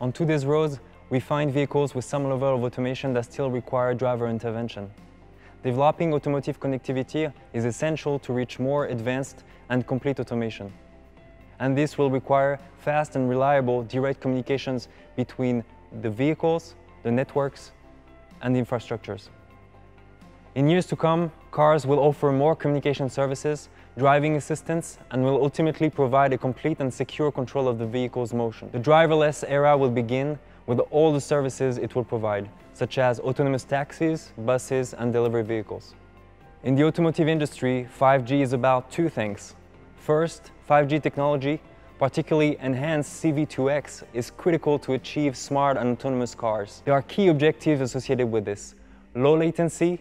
On today's roads, we find vehicles with some level of automation that still require driver intervention. Developing automotive connectivity is essential to reach more advanced and complete automation. And this will require fast and reliable direct communications between the vehicles, the networks, and the infrastructures. In years to come, cars will offer more communication services, driving assistance, and will ultimately provide a complete and secure control of the vehicle's motion. The driverless era will begin with all the services it will provide, such as autonomous taxis, buses, and delivery vehicles. In the automotive industry, 5G is about two things. First, 5G technology, particularly enhanced C-V2X, is critical to achieve smart and autonomous cars. There are key objectives associated with this. Low latency,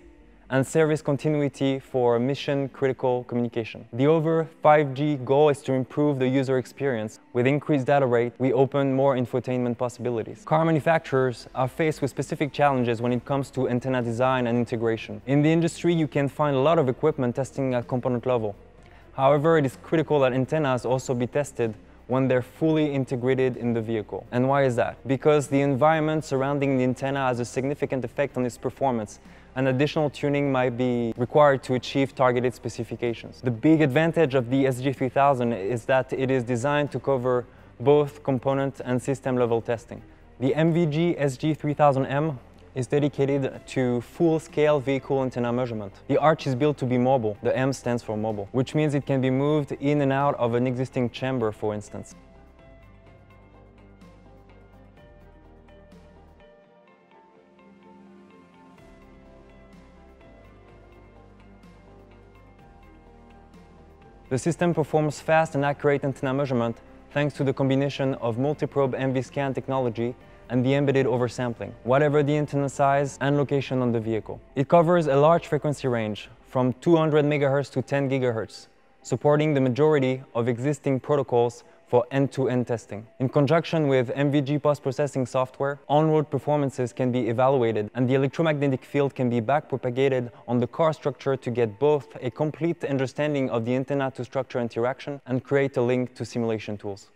and service continuity for mission-critical communication. The over 5G goal is to improve the user experience. With increased data rate, we open more infotainment possibilities. Car manufacturers are faced with specific challenges when it comes to antenna design and integration. In the industry, you can find a lot of equipment testing at component level. However, it is critical that antennas also be tested when they're fully integrated in the vehicle. And why is that? Because the environment surrounding the antenna has a significant effect on its performance and additional tuning might be required to achieve targeted specifications. The big advantage of the SG3000 is that it is designed to cover both component and system level testing. The MVG SG3000M is dedicated to full-scale vehicle antenna measurement. The arch is built to be mobile, the M stands for mobile, which means it can be moved in and out of an existing chamber, for instance. The system performs fast and accurate antenna measurement thanks to the combination of multi-probe MV-scan technology and the embedded oversampling, whatever the antenna size and location on the vehicle. It covers a large frequency range from 200 MHz to 10 GHz, supporting the majority of existing protocols for end-to-end testing. In conjunction with MVG post-processing software, on-road performances can be evaluated and the electromagnetic field can be backpropagated on the car structure to get both a complete understanding of the antenna-to-structure interaction and create a link to simulation tools.